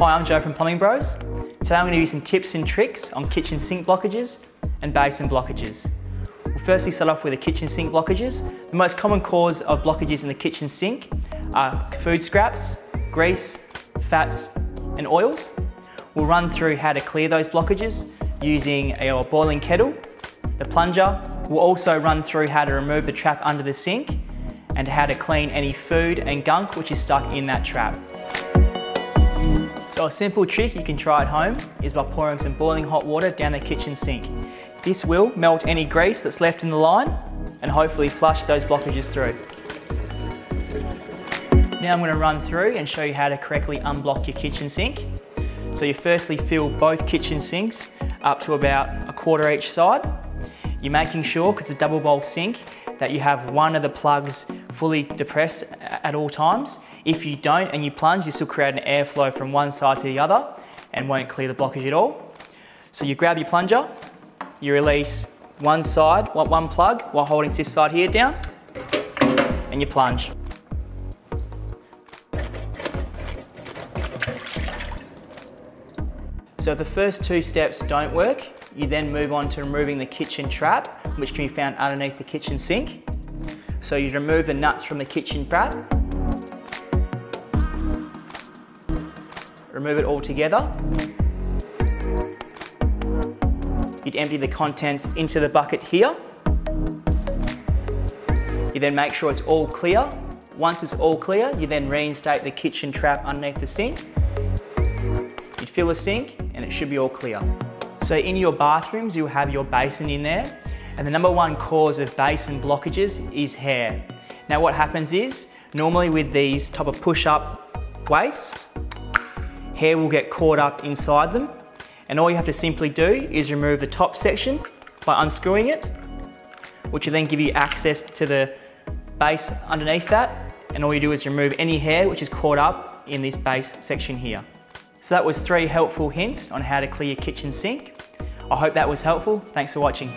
Hi, I'm Joe from Plumbing Bros. Today I'm going to use some tips and tricks on kitchen sink blockages and basin blockages. We'll firstly start off with the kitchen sink blockages. The most common cause of blockages in the kitchen sink are food scraps, grease, fats and oils. We'll run through how to clear those blockages using a boiling kettle, the plunger. We'll also run through how to remove the trap under the sink and how to clean any food and gunk which is stuck in that trap. So a simple trick you can try at home is by pouring some boiling hot water down the kitchen sink. This will melt any grease that's left in the line and hopefully flush those blockages through. Now I'm going to run through and show you how to correctly unblock your kitchen sink. So you firstly fill both kitchen sinks up to about a quarter each side. You're making sure, because it's a double bowl sink, that you have one of the plugs fully depressed at all times. If you don't and you plunge, this will create an airflow from one side to the other and won't clear the blockage at all. So you grab your plunger, you release one side, one plug, while holding this side here down, and you plunge. So if the first two steps don't work, you then move on to removing the kitchen trap, which can be found underneath the kitchen sink. So you remove the nuts from the kitchen trap, remove it all together. You'd empty the contents into the bucket here. You then make sure it's all clear. Once it's all clear, you then reinstate the kitchen trap underneath the sink. You'd fill the sink and it should be all clear. So in your bathrooms, you'll have your basin in there. And the number one cause of basin blockages is hair. Now what happens is, normally with these type of push-up wastes, hair will get caught up inside them. And all you have to simply do is remove the top section by unscrewing it, which will then give you access to the base underneath that. And all you do is remove any hair which is caught up in this base section here. So that was three helpful hints on how to clear your kitchen sink. I hope that was helpful. Thanks for watching.